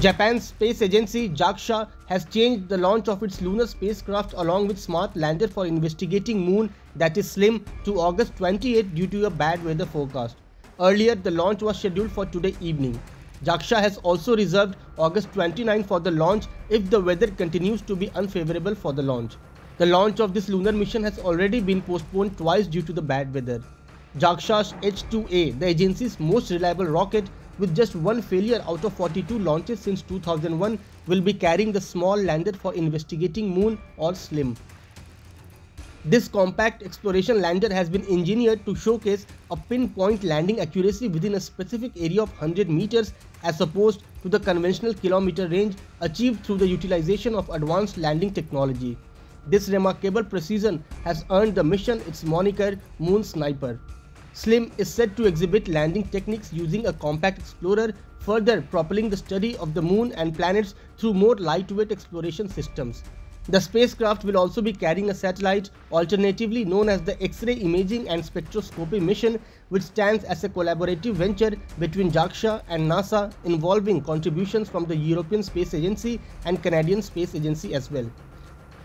Japan's space agency JAXA has changed the launch of its lunar spacecraft along with smart lander for investigating moon that is slim to August 28 due to a bad weather forecast. Earlier the launch was scheduled for today evening. JAXA has also reserved August 29 for the launch if the weather continues to be unfavorable for the launch. The launch of this lunar mission has already been postponed twice due to the bad weather. JAXA's H2A, the agency's most reliable rocket, with just one failure out of 42 launches since 2001 will be carrying the small lander for investigating moon or SLIM. This compact exploration lander has been engineered to showcase a pinpoint landing accuracy within a specific area of 100 meters as opposed to the conventional kilometer range achieved through the utilization of advanced landing technology. This remarkable precision has earned the mission its moniker Moon Sniper. SLIM is said to exhibit landing techniques using a compact explorer, further propelling the study of the moon and planets through more lightweight exploration systems. The spacecraft will also be carrying a satellite, alternatively known as the X-ray Imaging and Spectroscopy mission, which stands as a collaborative venture between JAXA and NASA involving contributions from the European Space Agency and Canadian Space Agency as well.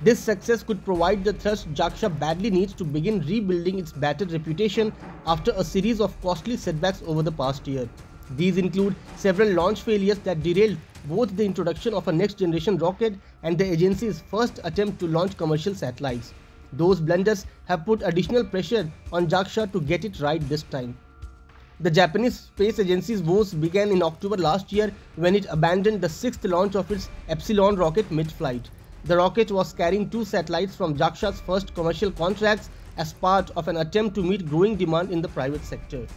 This success could provide the thrust JAXA badly needs to begin rebuilding its battered reputation after a series of costly setbacks over the past year. These include several launch failures that derailed both the introduction of a next generation rocket and the agency's first attempt to launch commercial satellites. Those blunders have put additional pressure on JAXA to get it right this time. The Japanese space agency's woes began in October last year when it abandoned the sixth launch of its Epsilon rocket mid-flight. The rocket was carrying two satellites from JAXA's first commercial contracts as part of an attempt to meet growing demand in the private sector.